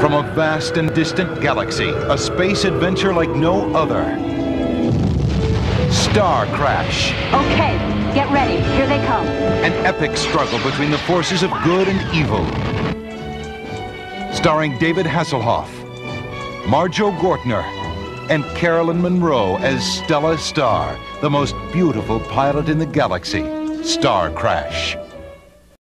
From a vast and distant galaxy, a space adventure like no other. Starcrash, Okay, get ready. Here they come. an epic struggle between the forces of good and evil. Starring David Hasselhoff, Marjoe Gortner, and Caroline Munro as Stella Star, the most beautiful pilot in the galaxy, Starcrash.